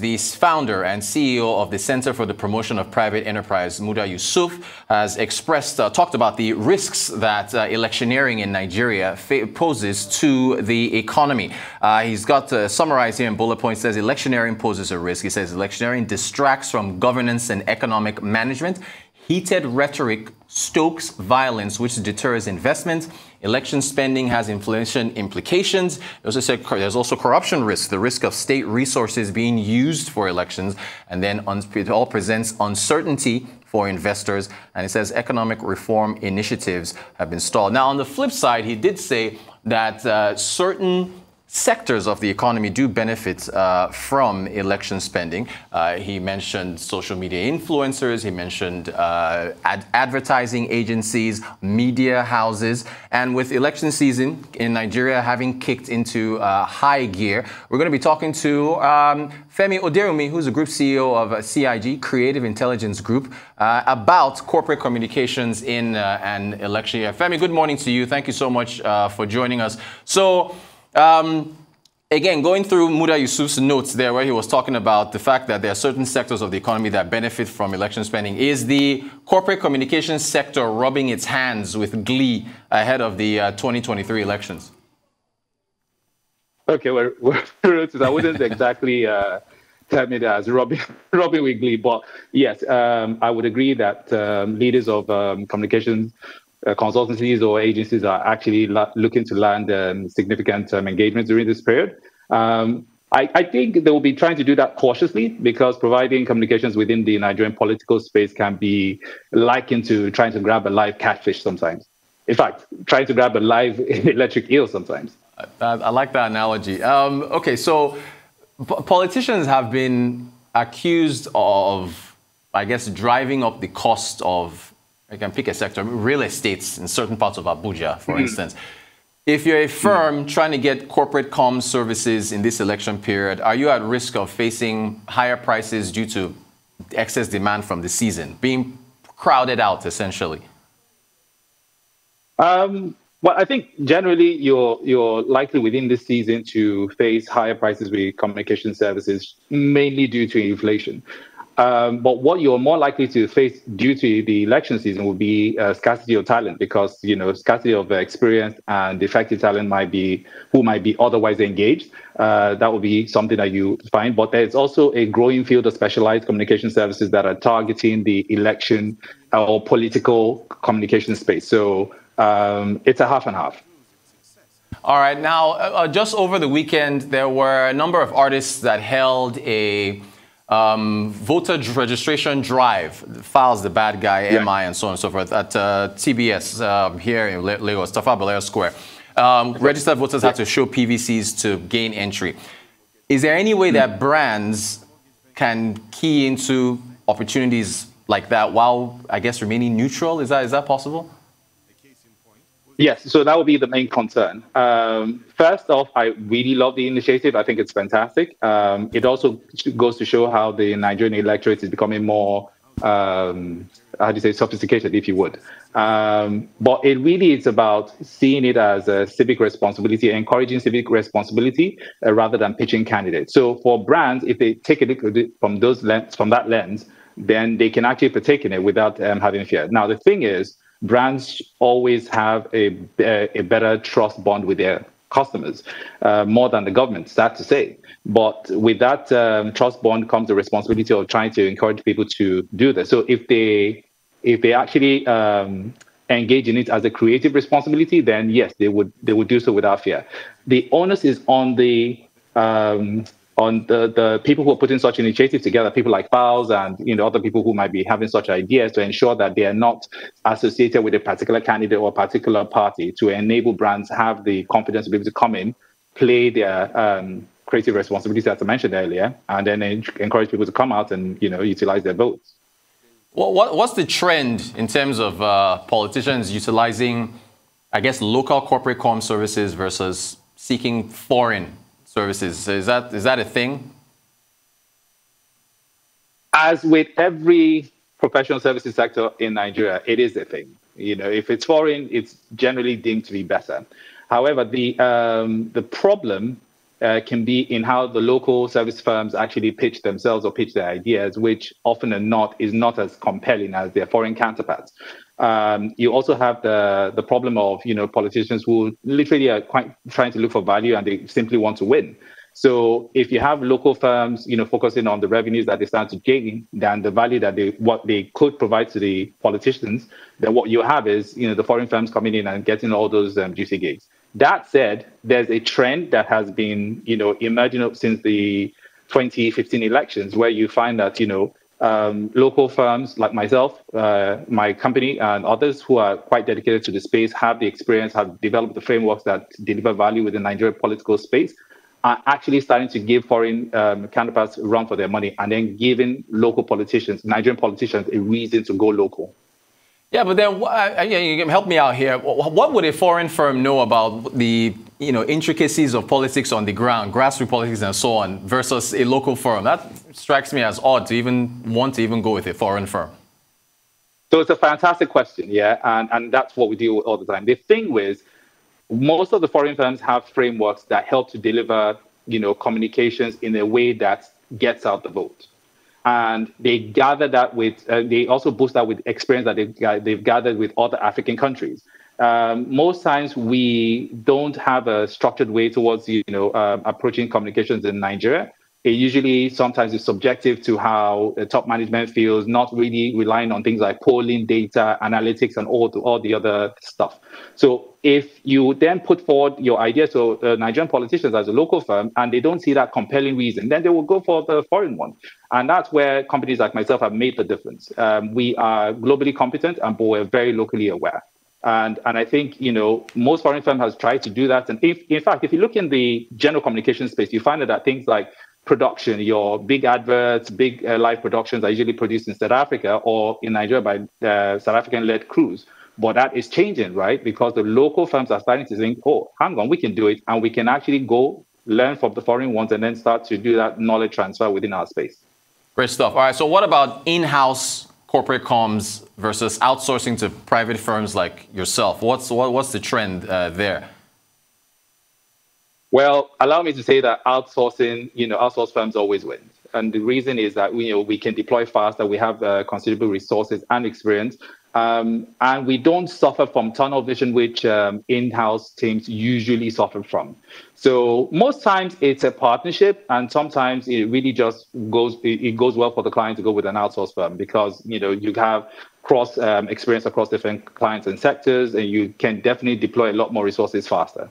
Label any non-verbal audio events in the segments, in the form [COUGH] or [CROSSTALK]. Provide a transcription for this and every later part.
News. The founder and CEO of the Center for the Promotion of Private Enterprise, Muda Yusuf, has expressed, uh, talked about the risks that uh, electioneering in Nigeria poses to the economy. Uh, he's got uh, summarized here in bullet points. Says electioneering poses a risk. He says electioneering distracts from governance and economic management. Heated rhetoric stokes violence, which deters investment. Election spending has inflation implications. There's also corruption risk, the risk of state resources being used for elections. And then it all presents uncertainty for investors. And it says economic reform initiatives have been stalled. Now, on the flip side, he did say that uh, certain sectors of the economy do benefit uh, from election spending. Uh, he mentioned social media influencers, he mentioned uh, ad- advertising agencies, media houses, and with election season in Nigeria having kicked into uh, high gear, we're going to be talking to um, Femi Odewunmi, who's the group CEO of CIG, Creative Intelligence Group, uh, about corporate communications in uh, an election year. Femi, good morning to you. Thank you so much for joining us. So, um, again, going through Muda Yusuf's notes there, where he was talking about the fact that there are certain sectors of the economy that benefit from election spending, is the corporate communications sector rubbing its hands with glee ahead of the uh, 2023 elections? Okay, well, [LAUGHS] I wouldn't exactly uh, term it as rubbing, [LAUGHS] rubbing with glee, but yes, um, I would agree that um, leaders of um, communications uh, consultancies or agencies are actually la- looking to land um, significant um, engagement during this period. Um, I, I, think they will be trying to do that cautiously because providing communications within the Nigerian political space can be likened to trying to grab a live catfish sometimes. In fact, trying to grab a live [LAUGHS] electric eel sometimes. I, I like that analogy. Um, okay, so p- politicians have been accused of, I guess, driving up the cost of I can pick a sector, real estates in certain parts of Abuja, for mm-hmm. instance. If you're a firm mm-hmm. trying to get corporate comms services in this election period, are you at risk of facing higher prices due to excess demand from the season, being crowded out essentially? Um, well, I think generally you're you're likely within this season to face higher prices with communication services, mainly due to inflation. Um, but what you're more likely to face due to the election season will be uh, scarcity of talent because you know scarcity of uh, experience and effective talent might be who might be otherwise engaged. Uh, that will be something that you find. But there's also a growing field of specialized communication services that are targeting the election or political communication space. So um, it's a half and half. All right. Now, uh, uh, just over the weekend, there were a number of artists that held a um, voter registration drive, Falz the bad guy, yeah. MI, and so on and so forth at uh, TBS um, here in Lagos, Tafawa Balewa Square. Um, registered voters yeah. had to show PVCs to gain entry. Is there any way mm. that brands can key into opportunities like that while, I guess, remaining neutral? Is that, is that possible? Yes, so that would be the main concern. Um, first off, I really love the initiative. I think it's fantastic. Um, it also goes to show how the Nigerian electorate is becoming more, um, how do you say, sophisticated, if you would. Um, but it really is about seeing it as a civic responsibility, encouraging civic responsibility uh, rather than pitching candidates. So for brands, if they take a look at it from those lens, from that lens, then they can actually partake in it without um, having fear. Now the thing is brands always have a, a better trust bond with their customers, uh, more than the government, sad to say. But with that um, trust bond comes the responsibility of trying to encourage people to do this. So if they if they actually um, engage in it as a creative responsibility, then yes, they would they would do so without fear. The onus is on the um, on the, the people who are putting such initiatives together, people like Falz and you know other people who might be having such ideas to ensure that they are not associated with a particular candidate or a particular party to enable brands have the confidence to be able to come in, play their um, creative responsibilities as I mentioned earlier, and then encourage people to come out and you know utilize their votes. Well, what, what's the trend in terms of uh, politicians utilizing, I guess, local corporate com services versus seeking foreign services. Is that is that a thing? As with every professional services sector in Nigeria, it is a thing. You know, if it's foreign, it's generally deemed to be better. However, the um, the problem uh, can be in how the local service firms actually pitch themselves or pitch their ideas, which often and not is not as compelling as their foreign counterparts. Um, you also have the the problem of you know politicians who literally are quite trying to look for value and they simply want to win. So if you have local firms, you know, focusing on the revenues that they stand to gain than the value that they what they could provide to the politicians, then what you have is you know the foreign firms coming in and getting all those um, juicy gigs. That said, there's a trend that has been you know emerging since the 2015 elections, where you find that you know um, local firms like myself, uh, my company, and others who are quite dedicated to the space have the experience, have developed the frameworks that deliver value within Nigerian political space, are actually starting to give foreign um, counterparts run for their money and then giving local politicians, Nigerian politicians, a reason to go local. Yeah, but then uh, you can help me out here. What would a foreign firm know about the you know intricacies of politics on the ground, grassroots politics, and so on, versus a local firm? That strikes me as odd to even want to even go with a foreign firm. So it's a fantastic question, yeah, and and that's what we deal with all the time. The thing with most of the foreign firms have frameworks that help to deliver, you know, communications in a way that gets out the vote. And they gather that with, uh, they also boost that with experience that they've, they've gathered with other African countries. Um, most times we don't have a structured way towards, you know, uh, approaching communications in Nigeria it usually sometimes is subjective to how the top management feels, not really relying on things like polling data, analytics, and all the, all the other stuff. So if you then put forward your idea to uh, Nigerian politicians as a local firm and they don't see that compelling reason, then they will go for the foreign one. And that's where companies like myself have made the difference. Um, we are globally competent, and but we're very locally aware. And, and I think, you know, most foreign firms has tried to do that. And if, in fact, if you look in the general communication space, you find that things like production, your big adverts, big uh, live productions are usually produced in South Africa or in Nigeria by uh, South African led crews. But that is changing, right? Because the local firms are starting to think, oh, hang on, we can do it. And we can actually go learn from the foreign ones and then start to do that knowledge transfer within our space. Great stuff. All right. So, what about in house corporate comms versus outsourcing to private firms like yourself? What's, what, what's the trend uh, there? Well, allow me to say that outsourcing, you know, outsource firms always win. And the reason is that we, you know, we can deploy faster, we have uh, considerable resources and experience, um, and we don't suffer from tunnel vision, which um, in-house teams usually suffer from. So most times it's a partnership, and sometimes it really just goes it, goes well for the client to go with an outsource firm because you know you have cross um, experience across different clients and sectors, and you can definitely deploy a lot more resources faster.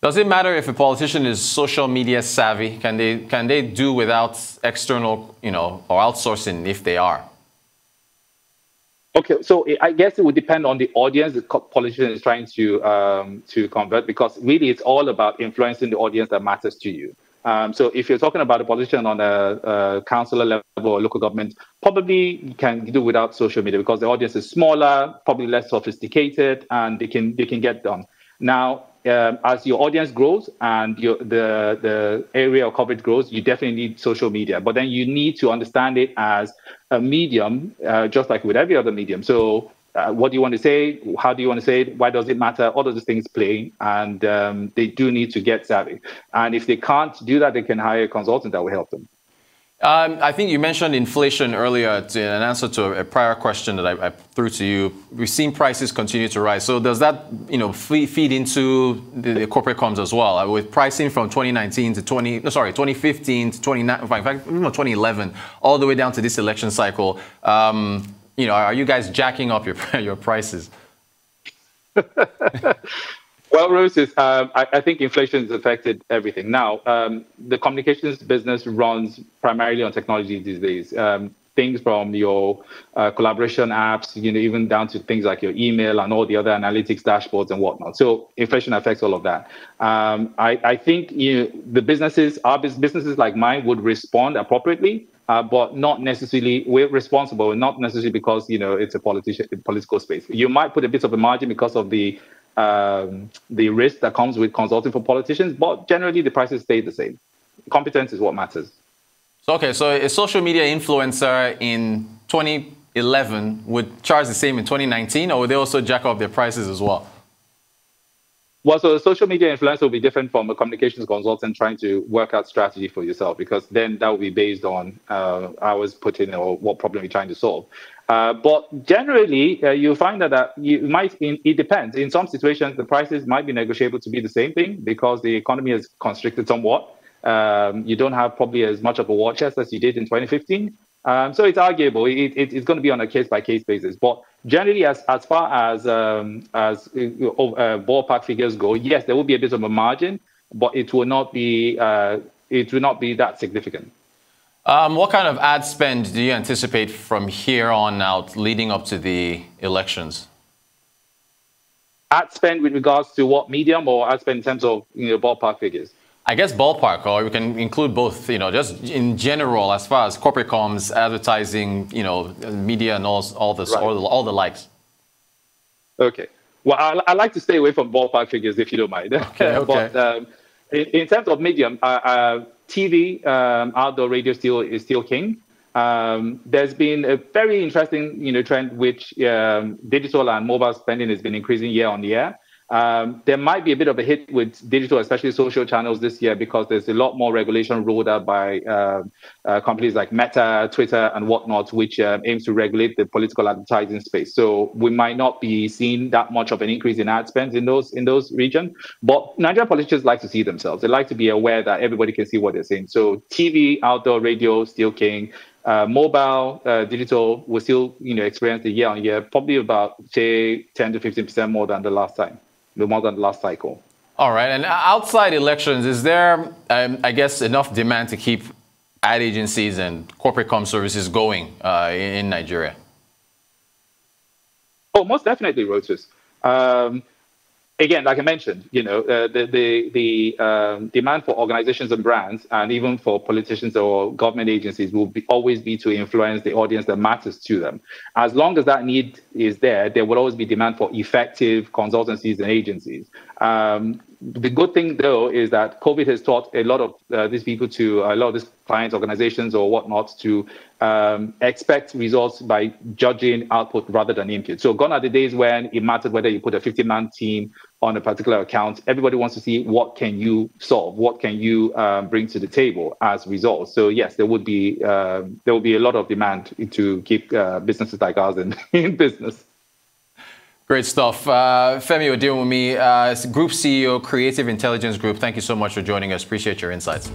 Does it matter if a politician is social media savvy? Can they, can they do without external, you know, or outsourcing if they are? Okay, so I guess it would depend on the audience the politician is trying to um, to convert because really it's all about influencing the audience that matters to you. Um, so if you're talking about a politician on a, a councillor level or local government, probably you can do without social media because the audience is smaller, probably less sophisticated, and they can they can get done. Now, um, as your audience grows and your, the the area of coverage grows, you definitely need social media. But then you need to understand it as a medium, uh, just like with every other medium. So, uh, what do you want to say? How do you want to say it? Why does it matter? All of those things play, and um, they do need to get savvy. And if they can't do that, they can hire a consultant that will help them. Um, I think you mentioned inflation earlier in an answer to a prior question that I, I, threw to you. We've seen prices continue to rise. So does that, you know, feed into the, the corporate comms as well? Uh, with pricing from 2019 to 20, no, sorry, 2015 to 20, in fact, you 2011, all the way down to this election cycle. Um, you know, are you guys jacking up your [LAUGHS] your prices? [LAUGHS] Well, Roses, um, I, I, think inflation has affected everything. Now, um, the communications business runs primarily on technology these days. Um, things from your uh, collaboration apps, you know, even down to things like your email and all the other analytics dashboards and whatnot. So inflation affects all of that. Um, I, I, think you know, the businesses, our businesses like mine, would respond appropriately. Uh, but not necessarily we're responsible, not necessarily because you know it's a politician political space. You might put a bit of a margin because of the um, the risk that comes with consulting for politicians, but generally the prices stay the same. Competence is what matters. Okay, so a social media influencer in 2011 would charge the same in 2019, or would they also jack up their prices as well? Well, so a social media influencer will be different from a communications consultant trying to work out strategy for yourself, because then that will be based on uh, hours put in or what problem you're trying to solve. Uh, but generally, uh, you find that, that you might, in, it depends. In some situations, the prices might be negotiable to be the same thing because the economy is constricted somewhat. Um, you don't have probably as much of a war chest as you did in 2015. Um, so it's arguable. It, it, it's going to be on a case by case basis. But generally, as as far as um, as uh, uh, ballpark figures go, yes, there will be a bit of a margin, but it will not be uh, it will not be that significant. Um, what kind of ad spend do you anticipate from here on out, leading up to the elections? Ad spend with regards to what medium, or ad spend in terms of you know ballpark figures? I guess ballpark, or we can include both, you know, just in general, as far as corporate comms, advertising, you know, media and all, all, this, right. all, the, all the likes. Okay. Well, I, I, like to stay away from ballpark figures if you don't mind. Okay, okay. [LAUGHS] but um, in, in, terms of medium, uh, uh, TV, um, outdoor radio still is still king. Um, there's been a very interesting, you know, trend which um, digital and mobile spending has been increasing year on year. Um, there might be a bit of a hit with digital, especially social channels this year, because there's a lot more regulation rolled out by uh, uh, companies like Meta, Twitter, and whatnot, which uh, aims to regulate the political advertising space. So we might not be seeing that much of an increase in ad spends in those in those regions. But Nigerian politicians like to see themselves. They like to be aware that everybody can see what they're saying. So TV, outdoor radio, still king. Uh, mobile, uh, digital will still, you know, experience the year on year, probably about say 10 to 15 percent more than the last time the more than last cycle. All right. And outside elections, is there, um, I guess, enough demand to keep ad agencies and corporate com services going uh, in Nigeria? Oh, most definitely, Rotus. Um, again, like I mentioned, you know, uh, the the, the um, demand for organizations and brands, and even for politicians or government agencies, will be, always be to influence the audience that matters to them. As long as that need is there, there will always be demand for effective consultancies and agencies. Um, the good thing though is that COVID has taught a lot of uh, these people to a lot of these clients, organizations, or whatnot to um, expect results by judging output rather than input. So gone are the days when it mattered whether you put a 50-man team on a particular account. Everybody wants to see what can you solve, what can you um, bring to the table as results. So yes, there would be uh, there will be a lot of demand to keep uh, businesses like ours in, [LAUGHS] in business. Great stuff. Uh, Femi Odewunmi, uh, Group CEO, Creative Intelligence Group, thank you so much for joining us. Appreciate your insights.